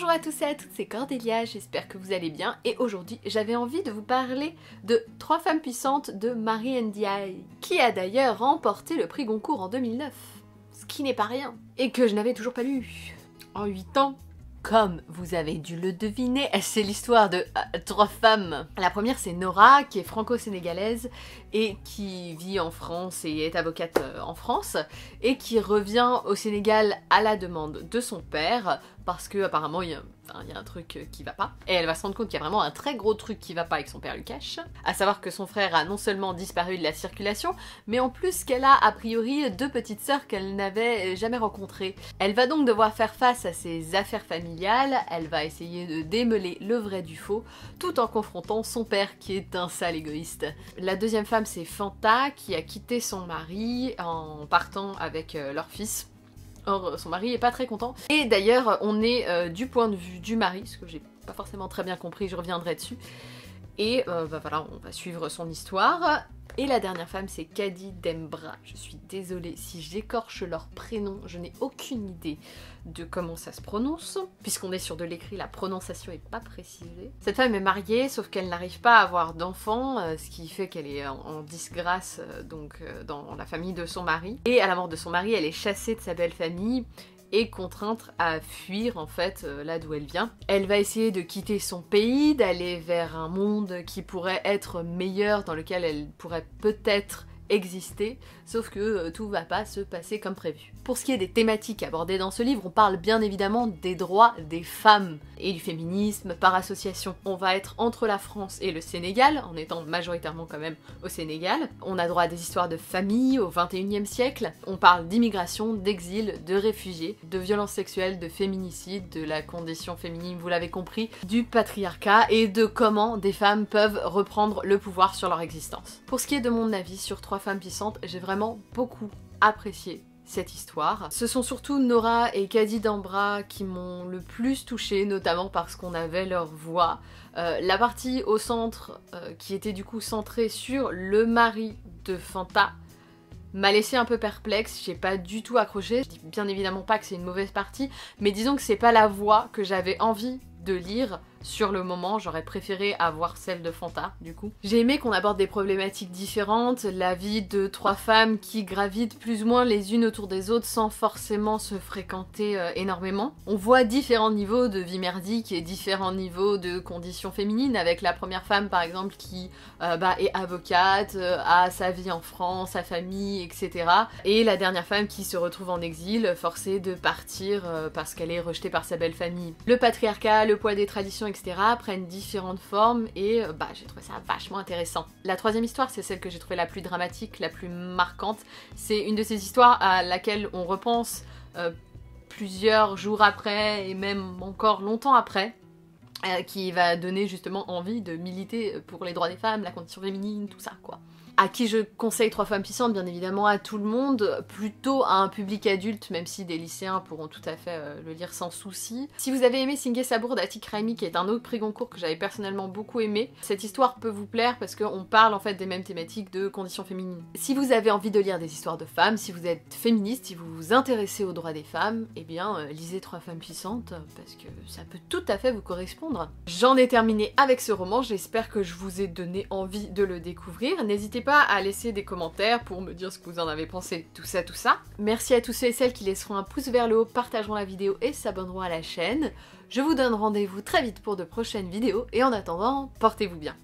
Bonjour à tous et à toutes, c'est Cordélia, j'espère que vous allez bien et aujourd'hui j'avais envie de vous parler de Trois femmes puissantes de Marie Ndiaye qui a d'ailleurs remporté le prix Goncourt en 2009, ce qui n'est pas rien, et que je n'avais toujours pas lu. En 8 ans, comme vous avez dû le deviner, c'est l'histoire de euh, trois femmes. La première c'est Nora qui est franco-sénégalaise et qui vit en France et est avocate euh, en France et qui revient au Sénégal à la demande de son père parce que apparemment il y, a, un truc qui va pas. Et elle va se rendre compte qu'il y a vraiment un très gros truc qui va pas avec son père Lucash. À savoir que son frère a non seulement disparu de la circulation, mais en plus qu'elle a a priori deux petites sœurs qu'elle n'avait jamais rencontrées. Elle va donc devoir faire face à ses affaires familiales, elle va essayer de démêler le vrai du faux, tout en confrontant son père qui est un sale égoïste. La deuxième femme c'est Fanta qui a quitté son mari en partant avec euh, leur fils Or, son mari est pas très content. Et d'ailleurs, on est euh, du point de vue du mari, ce que j'ai pas forcément très bien compris, je reviendrai dessus. Et euh, bah voilà, on va suivre son histoire. Et la dernière femme, c'est Kadi Dembra. Je suis désolée si j'écorche leur prénom, je n'ai aucune idée de comment ça se prononce. Puisqu'on est sur de l'écrit, la prononciation est pas précisée. Cette femme est mariée, sauf qu'elle n'arrive pas à avoir d'enfants, euh, ce qui fait qu'elle est en, disgrâce euh, donc dans la famille de son mari. Et à la mort de son mari, elle est chassée de sa belle famille et contrainte à fuir en fait euh, là d'où elle vient. Elle va essayer de quitter son pays, d'aller vers un monde qui pourrait être meilleur, dans lequel elle pourrait peut-être exister, sauf que euh, tout va pas se passer comme prévu. Pour ce qui est des thématiques abordées dans ce livre, on parle bien évidemment des droits des femmes et du féminisme par association. On va être entre la France et le Sénégal, en étant majoritairement quand même au Sénégal. On a droit à des histoires de famille au 21e siècle. On parle d'immigration, d'exil, de réfugiés, de violences sexuelles, de féminicide, de la condition féminine, vous l'avez compris, du patriarcat et de comment des femmes peuvent reprendre le pouvoir sur leur existence. Pour ce qui est de mon avis sur trois femmes puissantes, j'ai vraiment beaucoup apprécié cette histoire. Ce sont surtout Nora et Caddy Dambra qui m'ont le plus touchée, notamment parce qu'on avait leur voix. Euh, la partie au centre, euh, qui était du coup centrée sur le mari de Fanta, m'a laissé un peu perplexe, j'ai pas du tout accroché. Je dis bien évidemment pas que c'est une mauvaise partie, mais disons que c'est pas la voix que j'avais envie de lire sur le moment, j'aurais préféré avoir celle de Fanta, du coup. J'ai aimé qu'on aborde des problématiques différentes, la vie de trois femmes qui gravitent plus ou moins les unes autour des autres sans forcément se fréquenter euh, énormément. On voit différents niveaux de vie merdique et différents niveaux de conditions féminines, avec la première femme par exemple qui euh, bah, est avocate, euh, a sa vie en France, sa famille, etc. Et la dernière femme qui se retrouve en exil, forcée de partir parce qu'elle est rejetée par sa belle famille. Le patriarcat, le poids des traditions etc., prennent différentes formes et euh, bah, j'ai trouvé ça vachement intéressant. La troisième histoire, c'est celle que j'ai trouvée la plus dramatique, la plus marquante. C'est une de ces histoires à laquelle on repense euh, plusieurs jours après et même encore longtemps après. Euh, qui va donner justement envie de militer pour les droits des femmes, la condition féminine, tout ça quoi à qui je conseille Trois femmes puissantes, bien évidemment à tout le monde, plutôt à un public adulte, même si des lycéens pourront tout à fait euh, le lire sans souci. Si vous avez aimé Singé Sabour d'Atik Raimi, qui est un autre prix Goncourt que j'avais personnellement beaucoup aimé, cette histoire peut vous plaire parce qu'on parle en fait des mêmes thématiques de conditions féminines. Si vous avez envie de lire des histoires de femmes, si vous êtes féministe, si vous vous intéressez aux droits des femmes, eh bien euh, lisez Trois femmes puissantes parce que ça peut tout à fait vous correspondre. J'en ai terminé avec ce roman, j'espère que je vous ai donné envie de le découvrir. N'hésitez à laisser des commentaires pour me dire ce que vous en avez pensé, tout ça, tout ça. Merci à tous ceux et celles qui laisseront un pouce vers le haut, partageront la vidéo et s'abonneront à la chaîne. Je vous donne rendez-vous très vite pour de prochaines vidéos et en attendant, portez-vous bien.